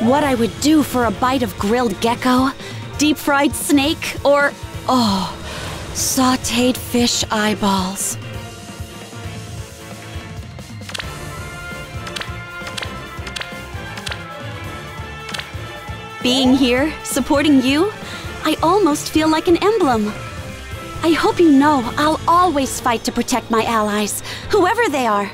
what I would do for a bite of grilled gecko, deep fried snake, or, oh, sauteed fish eyeballs. Being here, supporting you, I almost feel like an emblem. I hope you know I'll always fight to protect my allies, whoever they are.